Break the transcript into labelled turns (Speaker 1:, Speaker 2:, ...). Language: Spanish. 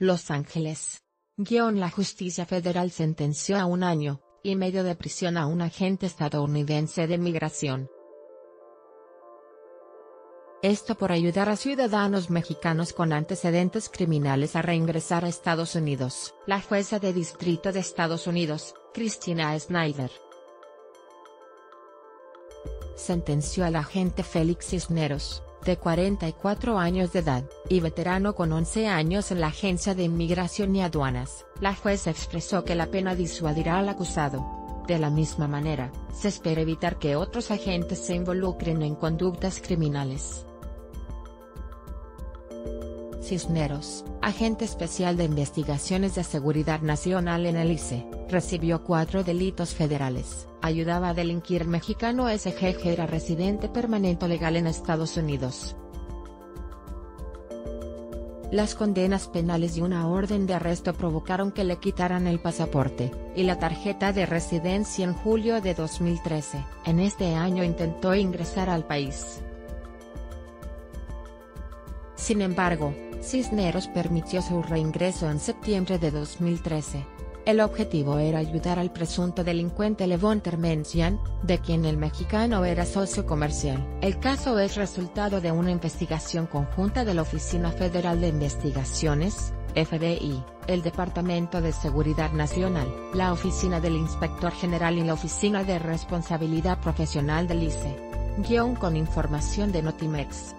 Speaker 1: Los Ángeles. Guión La justicia federal sentenció a un año y medio de prisión a un agente estadounidense de migración. Esto por ayudar a ciudadanos mexicanos con antecedentes criminales a reingresar a Estados Unidos. La jueza de distrito de Estados Unidos, Christina Snyder, sentenció al agente Félix Cisneros, de 44 años de edad, y veterano con 11 años en la Agencia de Inmigración y Aduanas. La jueza expresó que la pena disuadirá al acusado. De la misma manera, se espera evitar que otros agentes se involucren en conductas criminales. Cisneros, agente especial de investigaciones de seguridad nacional en el ICE, recibió cuatro delitos federales. Ayudaba a delinquir mexicano SGG era residente permanente legal en Estados Unidos. Las condenas penales y una orden de arresto provocaron que le quitaran el pasaporte y la tarjeta de residencia en julio de 2013. En este año intentó ingresar al país. Sin embargo, Cisneros permitió su reingreso en septiembre de 2013. El objetivo era ayudar al presunto delincuente Levon Termencian, de quien el mexicano era socio comercial. El caso es resultado de una investigación conjunta de la Oficina Federal de Investigaciones, FBI, el Departamento de Seguridad Nacional, la Oficina del Inspector General y la Oficina de Responsabilidad Profesional del ICE. Guión con información de Notimex.